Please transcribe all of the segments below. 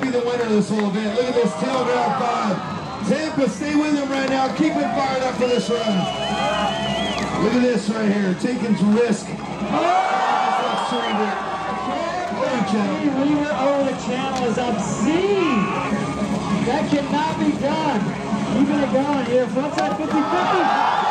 be the winner of this whole event. Look at this tail five. Tampa, stay with him right now. Keep it fired up for this run. Look at this right here, taking risk. Jimmy Weaver over the channel is obscene. That cannot be done. Keeping it going here. Frontside 50-50.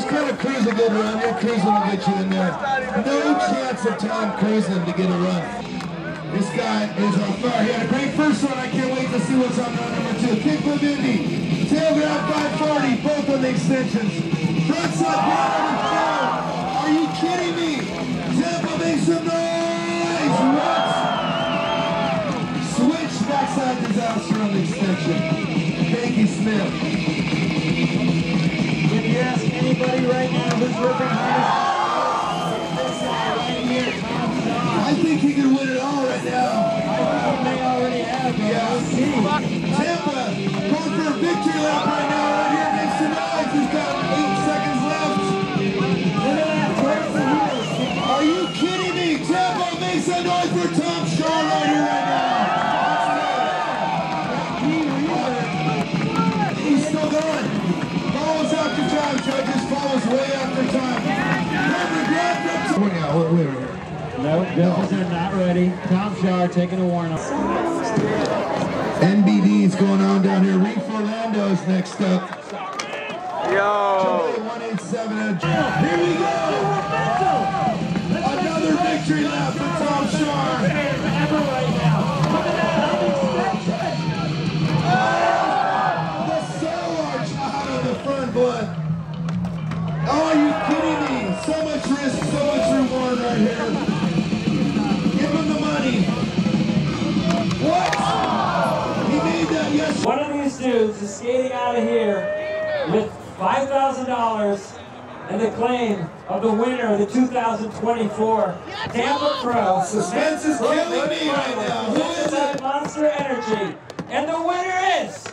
Just kind of cruise a good run. Your cruising will get you in there. No chance of Tom cruising to get a run. This guy is on fire. He had a great first one. I can't wait to see what's on round number two. Kickflip Indy, tail grab 540, both on the extensions. Front side grab number four. Are you kidding me? Tampa makes some noise. What? Switch backside disaster on the extension. Banky Smith. Tampa going for a victory lap right now. Right here makes noise. He's got eight seconds left. Are you kidding me? Tampa makes a noise for Tom Schaar right here right now. He's still going. After time, judges. Follows way after time. Wait, wait, wait, wait. Nope, judges are not ready. Tom Schaar taking a warning. NBD's going on down here. Reef Orlando's next up. Yo. 187. Here we go. Another victory lap for Tom Schaar. Ever right now. Coming out of extension. The sail out of the front blood. Oh, are you kidding me? So much risk, One of these dudes is skating out of here with $5,000 and the claim of the winner of the 2024 Tampa Pro. Suspense is killing me right now. Who is it? Monster Energy. And the winner is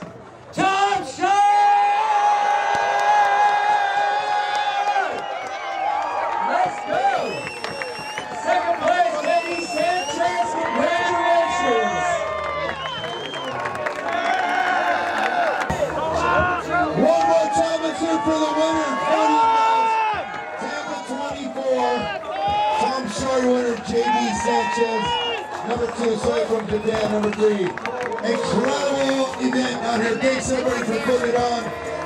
Number two, Soy from Japan. Number three. Incredible event out here. Thanks everybody for putting it on.